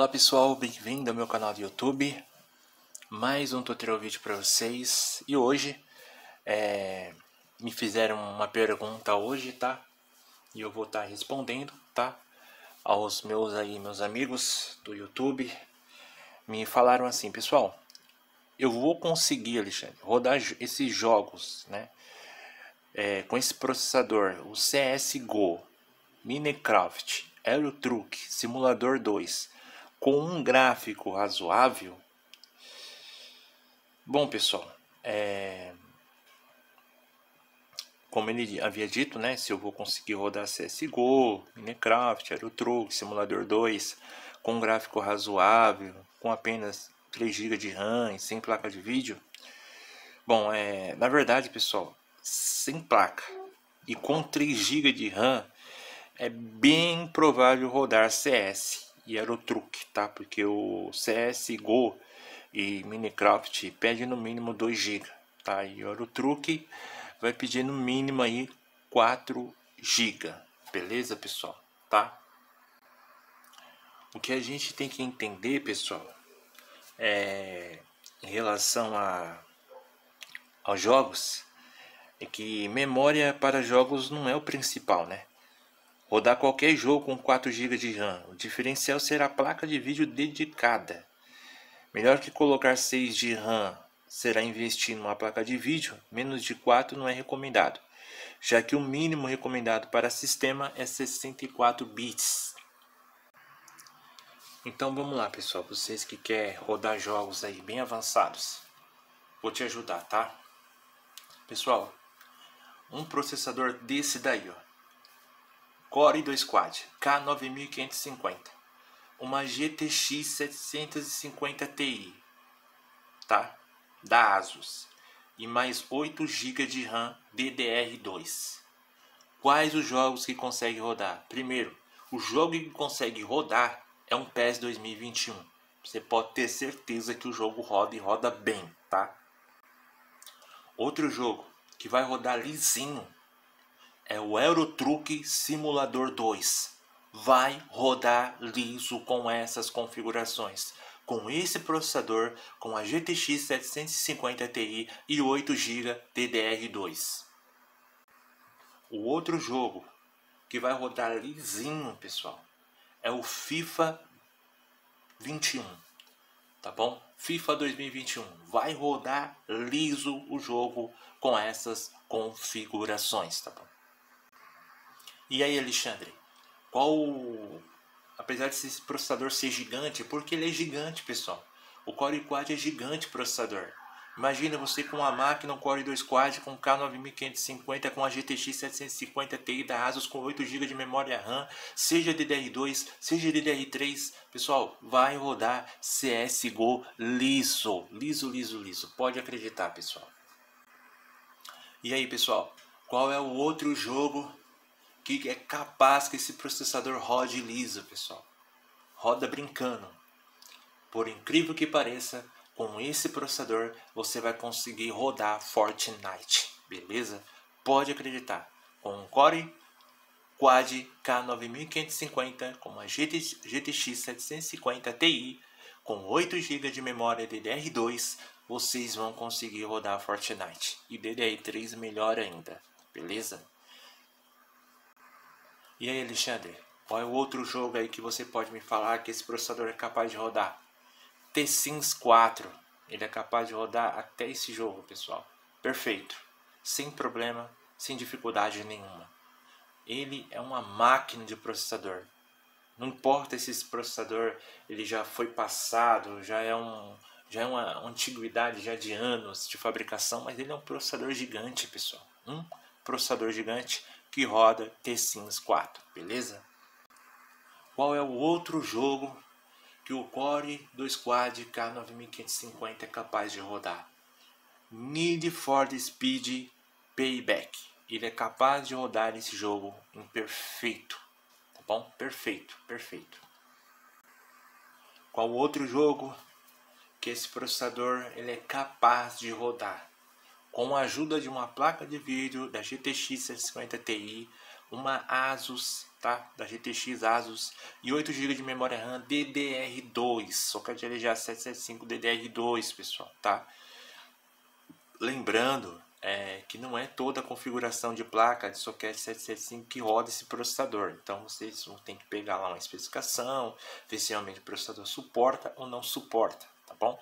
Olá pessoal, bem-vindo ao meu canal do YouTube. Mais um tutorial vídeo para vocês. E hoje é, me fizeram uma pergunta hoje, tá? E eu vou estar tá respondendo, tá? Aos meus aí, meus amigos do YouTube. Me falaram assim, pessoal, eu vou conseguir, Alexandre, rodar esses jogos, né? É, com esse processador, o CSGO, Minecraft, Aero Truck, Simulador 2 com um gráfico razoável. Bom, pessoal, é... como ele havia dito, né, se eu vou conseguir rodar CSGO, Minecraft, Aerotruck, Simulador 2, com um gráfico razoável, com apenas 3 GB de RAM e sem placa de vídeo. Bom, é, na verdade, pessoal, sem placa e com 3 GB de RAM, é bem provável rodar CS e era o truque, tá? Porque o CSGO e Minecraft pede no mínimo 2 GB, tá? E o truque vai pedir no mínimo aí 4 GB, beleza, pessoal? Tá? O que a gente tem que entender, pessoal, é em relação a aos jogos é que memória para jogos não é o principal, né? Rodar qualquer jogo com 4 GB de RAM. O diferencial será a placa de vídeo dedicada. Melhor que colocar 6 de RAM será investir numa placa de vídeo, menos de 4 não é recomendado, já que o mínimo recomendado para sistema é 64 bits. Então vamos lá pessoal, vocês que querem rodar jogos aí bem avançados, vou te ajudar, tá? Pessoal, um processador desse daí, ó, Core 2 Quad K9550, uma GTX 750 Ti, tá? Da Asus e mais 8 GB de RAM DDR2. Quais os jogos que consegue rodar? Primeiro, o jogo que consegue rodar é um PES 2021. Você pode ter certeza que o jogo roda e roda bem, tá? Outro jogo que vai rodar lisinho é o Eurotruck Simulador 2. Vai rodar liso com essas configurações. Com esse processador, com a GTX 750 Ti e 8 GB DDR2. O outro jogo que vai rodar lisinho, pessoal, é o FIFA 21. Tá bom? FIFA 2021 vai rodar liso o jogo com essas configurações, tá bom? E aí, Alexandre, qual. Apesar desse processador ser gigante, porque ele é gigante, pessoal. O Core Quad é gigante processador. Imagina você com uma máquina, um Core 2 Quad com K9550 com a GTX 750 Ti da Asus com 8 GB de memória RAM, seja DDR2, seja DDR3, pessoal, vai rodar CS:GO liso, liso, liso, liso. Pode acreditar, pessoal. E aí, pessoal, qual é o outro jogo que é capaz que esse processador rode liso, pessoal. Roda brincando. Por incrível que pareça, com esse processador você vai conseguir rodar Fortnite, beleza? Pode acreditar. Com um Core Quad K9550 com uma GTX 750 Ti com 8 GB de memória DDR2, vocês vão conseguir rodar Fortnite. E DDR3 melhor ainda, beleza? E aí, Alexandre, qual é o outro jogo aí que você pode me falar que esse processador é capaz de rodar? T-Sims 4. Ele é capaz de rodar até esse jogo, pessoal. Perfeito. Sem problema, sem dificuldade nenhuma. Ele é uma máquina de processador. Não importa se esse processador ele já foi passado, já é um já é uma antiguidade já de anos de fabricação, mas ele é um processador gigante, pessoal. Um processador gigante que roda T-Sims 4, beleza? Qual é o outro jogo que o Core 2 Quad K9550 é capaz de rodar? Need for Speed Payback. Ele é capaz de rodar esse jogo em perfeito, tá bom? Perfeito, perfeito. Qual outro jogo que esse processador ele é capaz de rodar? Com a ajuda de uma placa de vídeo da GTX 750 Ti, uma Asus tá? Da GTX Asus e 8 GB de memória RAM DDR2, socket LGA 775 DDR2, pessoal, tá? Lembrando é, que não é toda a configuração de placa de socket 775 que roda esse processador. Então vocês vão ter que pegar lá uma especificação, ver se realmente o processador suporta ou não suporta, tá bom?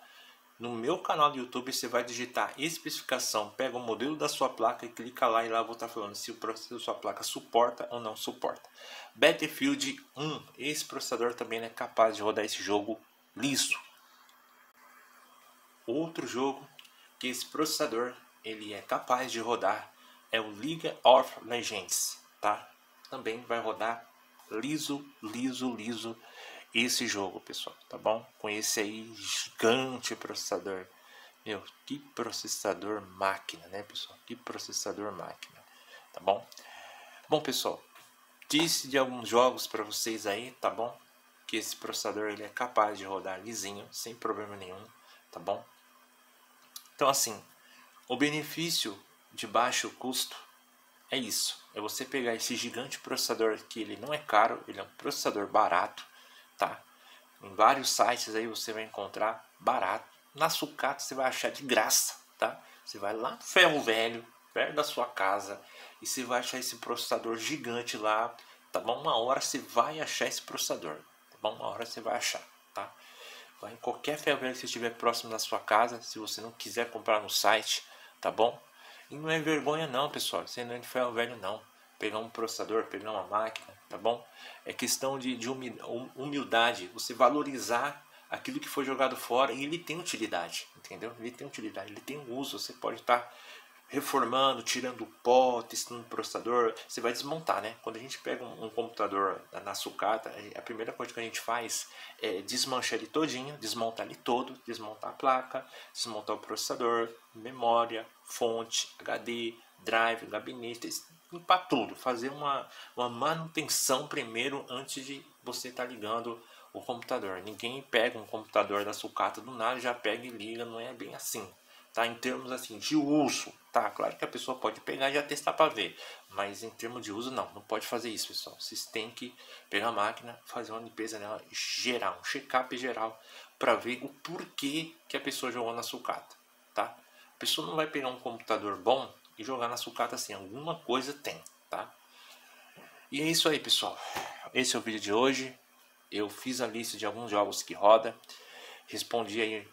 No meu canal do YouTube você vai digitar especificação, pega o modelo da sua placa e clica lá e lá vou estar falando se o processador da sua placa suporta ou não suporta. Battlefield 1, esse processador também é capaz de rodar esse jogo liso. Outro jogo que esse processador ele é capaz de rodar é o League of Legends, tá? Também vai rodar liso, liso, liso esse jogo, pessoal, tá bom? Com esse aí gigante processador. Meu, que processador máquina, né, pessoal? Que processador máquina, tá bom? Bom, pessoal, disse de alguns jogos para vocês aí, tá bom? Que esse processador ele é capaz de rodar lisinho, sem problema nenhum, tá bom? Então, assim, o benefício de baixo custo é isso. É você pegar esse gigante processador que ele não é caro, ele é um processador barato, tá? Em vários sites aí você vai encontrar barato. Na sucata você vai achar de graça, tá? Você vai lá no ferro velho, perto da sua casa, e você vai achar esse processador gigante lá, tá bom? Uma hora você vai achar esse processador, tá bom? Uma hora você vai achar, tá? Vai em qualquer ferro velho que estiver próximo da sua casa, se você não quiser comprar no site, tá bom? E não é vergonha não, pessoal, você não é de ferro velho não pegar um processador, pegar uma máquina, tá bom? É questão de, de humildade, você valorizar aquilo que foi jogado fora e ele tem utilidade, entendeu? Ele tem utilidade, ele tem uso, você pode estar reformando, tirando o pó, testando o processador, você vai desmontar, né? Quando a gente pega um, um, computador na sucata, a primeira coisa que a gente faz é desmanchar ele todinho, desmontar ele todo, desmontar a placa, desmontar o processador, memória, fonte, HD, drive, gabinete, limpar tudo, fazer uma, uma manutenção primeiro antes de você estar tá ligando o computador. Ninguém pega um computador da sucata do nada, já pega e liga, não é bem assim. Tá? Em termos assim de uso, tá? Claro que a pessoa pode pegar e já testar para ver, mas em termos de uso não, não pode fazer isso, pessoal. Vocês têm que pegar a máquina, fazer uma limpeza nela geral, um check-up geral para ver o porquê que a pessoa jogou na sucata, tá? A pessoa não vai pegar um computador bom e jogar na sucata assim. Alguma coisa tem, tá? E é isso aí, pessoal. Esse é o vídeo de hoje. Eu fiz a lista de alguns jogos que roda. Respondi aí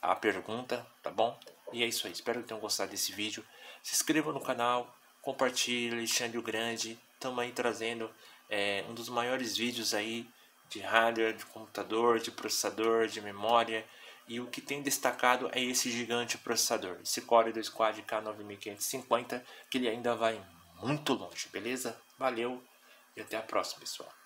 a pergunta, tá bom? E é isso aí. Espero que tenham gostado desse vídeo. Se inscreva no canal, compartilhe, Alexandre o Grande. Estamos aí trazendo é, um dos maiores vídeos aí de hardware, de computador, de processador, de memória e o que tem destacado é esse gigante processador, esse Core 2 Quad K9550, que ele ainda vai muito longe, beleza? Valeu e até a próxima, pessoal.